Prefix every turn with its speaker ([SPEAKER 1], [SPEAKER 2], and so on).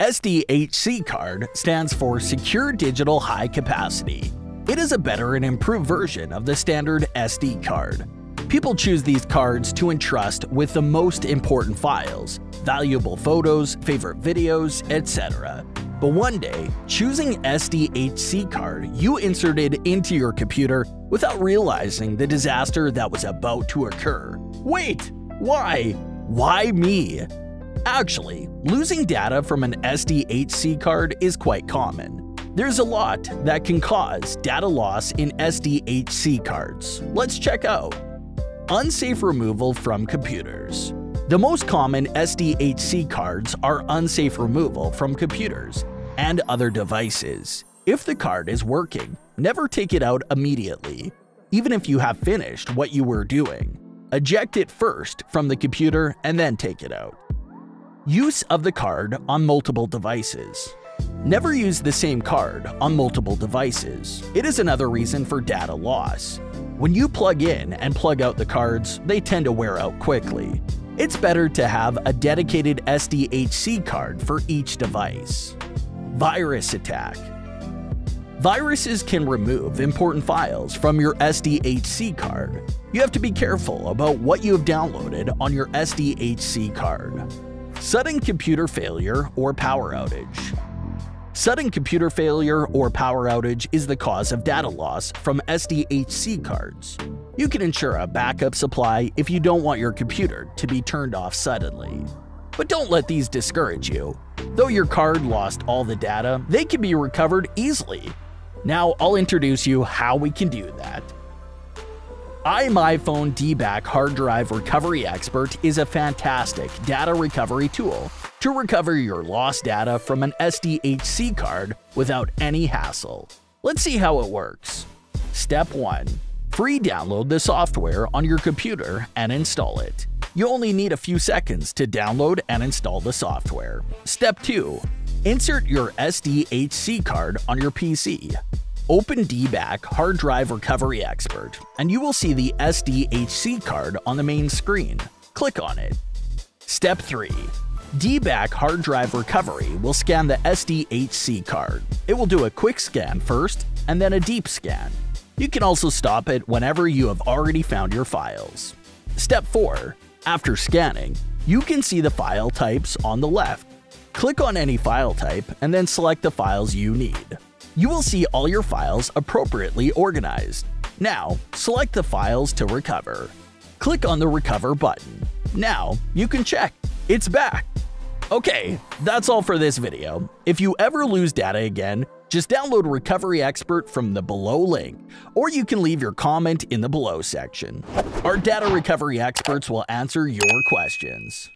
[SPEAKER 1] SDHC card stands for Secure Digital High Capacity. It is a better and improved version of the standard SD card. People choose these cards to entrust with the most important files, valuable photos, favorite videos, etc. But one day, choosing SDHC card you inserted into your computer without realizing the disaster that was about to occur. Wait, why? Why me? Actually, losing data from an SDHC card is quite common. There's a lot that can cause data loss in SDHC cards. Let's check out. Unsafe removal from computers. The most common SDHC cards are unsafe removal from computers and other devices. If the card is working, never take it out immediately, even if you have finished what you were doing. Eject it first from the computer and then take it out. Use of the card on multiple devices. Never use the same card on multiple devices. It is another reason for data loss. When you plug in and plug out the cards, they tend to wear out quickly. It's better to have a dedicated SDHC card for each device. Virus attack. Viruses can remove important files from your SDHC card. You have to be careful about what you have downloaded on your SDHC card. Sudden computer failure or power outage. Sudden computer failure or power outage is the cause of data loss from SDHC cards. You can ensure a backup supply if you don't want your computer to be turned off suddenly. But don't let these discourage you. Though your card lost all the data, they can be recovered easily. Now I'll introduce you how we can do that. iMyFone D-Back Hard Drive Recovery Expert is a fantastic data recovery tool to recover your lost data from an SDHC card without any hassle. Let's see how it works. Step 1. Free download the software on your computer and install it. You only need a few seconds to download and install the software. Step 2. Insert your SDHC card on your PC. Open D-Back Hard Drive Recovery Expert, and you will see the SDHC card on the main screen. Click on it. Step 3. D-Back Hard Drive Recovery will scan the SDHC card. It will do a quick scan first, and then a deep scan. You can also stop it whenever you have already found your files. Step 4. After scanning, you can see the file types on the left. Click on any file type and then select the files you need. You will see all your files appropriately organized. Now, select the files to recover. Click on the Recover button. Now, you can check. It's back. Okay, that's all for this video. If you ever lose data again, just download Recovery Expert from the below link, or you can leave your comment in the below section. Our data recovery experts will answer your questions.